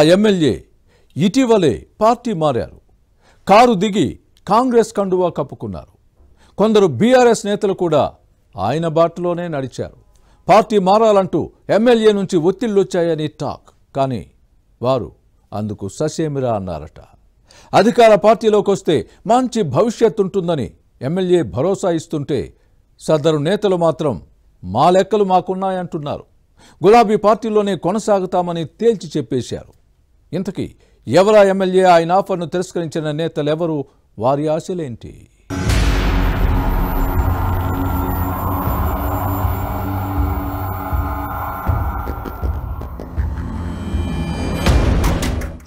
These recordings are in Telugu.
ఆ ఎమ్మెల్యే ఇటీవలే పార్టీ మారారు. కారు దిగి కాంగ్రెస్ కండువా కప్పుకున్నారు. కొందరు బీఆర్ఎస్ నేతలు కూడా ఆయన బాటలోనే నడిచారు. పార్టీ మారాలంటూ ఎమ్మెల్యే నుంచి ఒత్తిళ్ళొచ్చాయని టాక్. కానీ వారు అందుకు ససేమిరా అన్నారట. అధికార పార్టీలోకి వస్తే మంచి భవిష్యత్ ఉంటుందని ఎమ్మెల్యే భరోసా ఇస్తుంటే సదరు నేతలు మాత్రం మా లెక్కలు మాకున్నాయంటున్నారు. గులాబీ పార్టీలోనే కొనసాగుతామని తేల్చి చెప్పేశారు. ఇంతకీ ఎవరా ఎమ్మెల్యే ఆయన ఆఫర్ను తిరస్కరించిన నేతలెవరు? వారి ఆశలేంటి?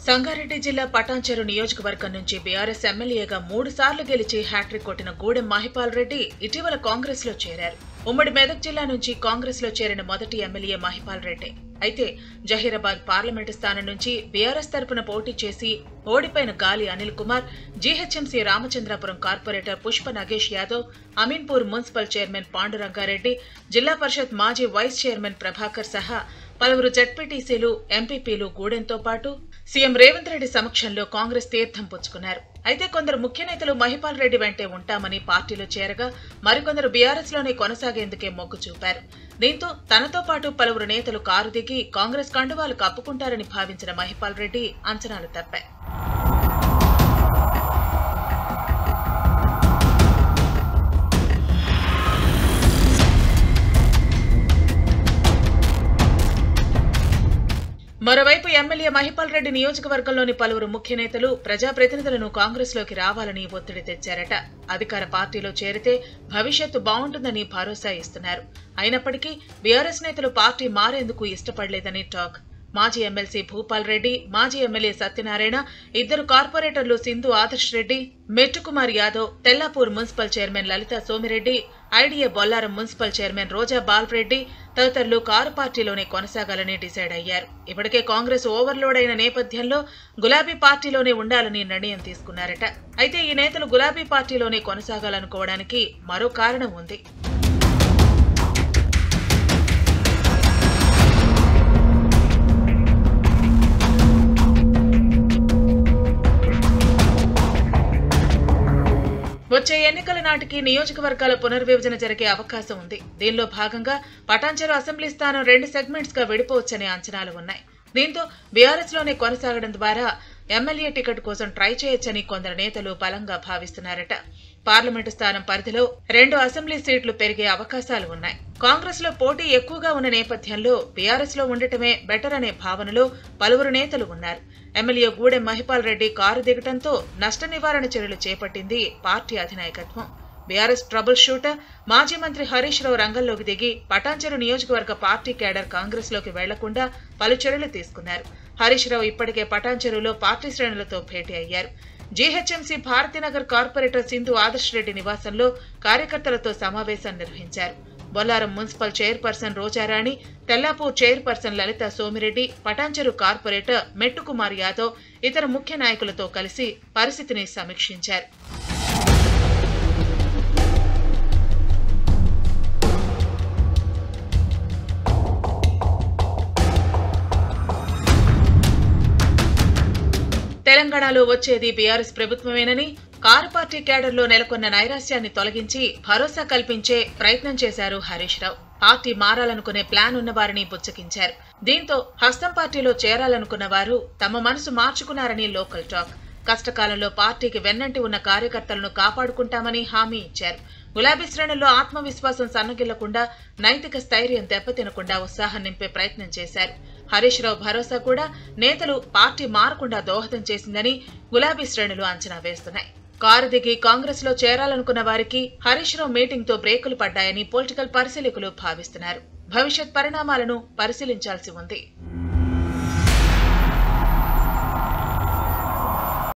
సంగారెడ్డి జిల్లా పటాన్చెరు నియోజకవర్గం నుంచి బీఆర్ఎస్ ఎమ్మెల్యేగా మూడు సార్లు గెలిచి హ్యాట్రిక్ కొట్టిన గూడెం మహిపాల్ రెడ్డి ఇటీవల కాంగ్రెస్లో చేరారు. ఉమ్మడి మెదక్ జిల్లా నుంచి కాంగ్రెస్లో చేరిన మొదటి ఎమ్మెల్యే మహిపాల్ రెడ్డి. అయితే జహీరాబాద్ పార్లమెంటు స్థానం నుంచి బీఆర్ఎస్ తరపున పోటీ చేసి ఓడిపోయిన Gali Anil Kumar GHMC Ramachandrapuram corporator Pushpa Nagesh Yadav Ameenpur municipal chairman Pandurangareddy జిల్లా పరిషత్ మాజీ వైస్ చైర్మన్ ప్రభాకర్ సహా పలువురు జడ్పీటీసీలు ఎంపీపీలు గూడెంతో పాటు సీఎం రేవంత్ రెడ్డి సమక్షంలో కాంగ్రెస్ తీర్థం పుచ్చుకున్నారు. అయితే కొందరు ముఖ్య నేతలు మహిపాల్ రెడ్డి వెంటే ఉంటామని పార్టీలో చేరగా మరికొందరు బీఆర్ఎస్లోనే కొనసాగేందుకే మొగ్గు చూపారు. దీంతో తనతో పాటు పలువురు నేతలు కారు దిగి కాంగ్రెస్ కండువాలు కప్పుకుంటారని భావించిన మహిపాల్ రెడ్డి అంచనాలు తప్పాయి మరోవైపు ఎమ్మెల్యే మహిపాల్ రెడ్డి నియోజకవర్గంలోని పలువురు ముఖ్య నేతలు ప్రజాప్రతినిధులను కాంగ్రెస్లోకి రావాలని ఒత్తిడి తెచ్చారట. అధికార పార్టీలో చేరితే భవిష్యత్తు బాగుంటుందని భరోసా ఇస్తున్నారు. అయినప్పటికీ బీఆర్ఎస్ నేతలు పార్టీ మారేందుకు ఇష్టపడలేదని టాక్. మాజీ ఎమ్మెల్సీ భూపాల్ రెడ్డి మాజీ ఎమ్మెల్యే సత్యనారాయణ ఇద్దరు కార్పొరేటర్లు Sindhu Adarsh Reddy Mettukumar Yadav Tellapur municipal chairman Lalitha Somireddy IDA Bollaram municipal chairman Roja Balreddy తదితరులు కారు పార్టీలోనే కొనసాగాలని డిసైడ్ అయ్యారు. ఇప్పటికే కాంగ్రెస్ ఓవర్లోడ్ అయిన నేపథ్యంలో గులాబీ పార్టీలోనే ఉండాలని నిర్ణయం తీసుకున్నారట. అయితే ఈ నేతలు గులాబీ పార్టీలోనే కొనసాగాలనుకోవడానికి మరో కారణం ఉంది. వచ్చే ఎన్నికల నాటికి నియోజకవర్గాల పునర్విభజన జరిగే అవకాశం ఉంది. దీనిలో భాగంగా పటాంచెరు అసెంబ్లీ స్థానం రెండు సెగ్మెంట్స్గా విడిపోవచ్చనే అంచనాలు ఉన్నాయి. దీంతో బీఆర్ఎస్లోనే కొనసాగడం ద్వారా ఎమ్మెల్యే టికెట్ కోసం ట్రై చేయొచ్చని కొందరు నేతలు బలంగా భావిస్తున్నారట. పార్లమెంటు స్థానం పరిధిలో రెండు అసెంబ్లీ సీట్లు పెరిగే అవకాశాలు ఉన్నాయి. కాంగ్రెస్లో పోటీ ఎక్కువగా ఉన్న నేపథ్యంలో బీఆర్ఎస్లో ఉండటమే బెటర్ అనే భావనలో పలువురు నేతలు ఉన్నారు. ఎమ్మెల్యే గూడెం మహిపాల్ రెడ్డి కారు దిగటంతో నష్ట నివారణ చర్యలు చేపట్టింది పార్టీ అధినాయకత్వం. బీఆర్ఎస్ ట్రబుల్ షూటర్ మాజీ మంత్రి హరీష్ రావు రంగంలోకి దిగి పటాంచెరు నియోజకవర్గ పార్టీ కేడర్ కాంగ్రెస్లోకి వెళ్ళకుండా పలు చర్యలు తీసుకున్నారు. హరీష్ రావు ఇప్పటికే పటాంచెరులో పార్టీ శ్రేణులతో భేటీ అయ్యారు. జీహెచ్ఎంసీ భారతీనగర్ కార్పొరేటర్ సింధు ఆదర్శ్ రెడ్డి నివాసంలో కార్యకర్తలతో సమావేశం నిర్వహించారు. Bollaram municipal chairperson Rojarani Tellapur chairperson Lalitha Somireddy Patancheru corporator Mettukumar Yadav ఇతర ముఖ్య నాయకులతో కలిసి పరిస్థితిని సమీక్షించారు. తెలంగాణలో వచ్చేది బీఆర్ఎస్ ప్రభుత్వమేనని కారు పార్టీ కేడర్లో నెలకొన్న నైరాశ్యాన్ని తొలగించి భరోసా కల్పించే ప్రయత్నం చేశారు హరీష్ రావు. పార్టీ మారాలనుకునే ప్లాన్ ఉన్నవారిని బుచ్చకించారు దీంతో హస్తం పార్టీలో చేరాలనుకున్న వారు తమ మనసు మార్చుకున్నారని లోకల్ టాక్. కష్టకాలంలో పార్టీకి వెన్నంటి ఉన్న కార్యకర్తలను కాపాడుకుంటామని హామీ ఇచ్చారు. గులాబీ శ్రేణుల్లో ఆత్మవిశ్వాసం సన్నగిల్లకుండా నైతిక స్థైర్యం దెబ్బతినకుండా ఉత్సాహం నింపే ప్రయత్నం చేశారు. హరీష్ రావు భరోసా కూడా నేతలు పార్టీ మారకుండా దోహదం చేసిందని గులాబీ శ్రేణులు అంచనా వేస్తున్నాయి. కారు దిగి కాంగ్రెస్లో చేరాలనుకున్న వారికి హరీష్ రావు మీటింగ్తో బ్రేకులు పడ్డాయని పొలిటికల్ పరిశీలకులు భావిస్తున్నారు. భవిష్యత్ పరిణామాలను పరిశీలించాల్సి ఉంది.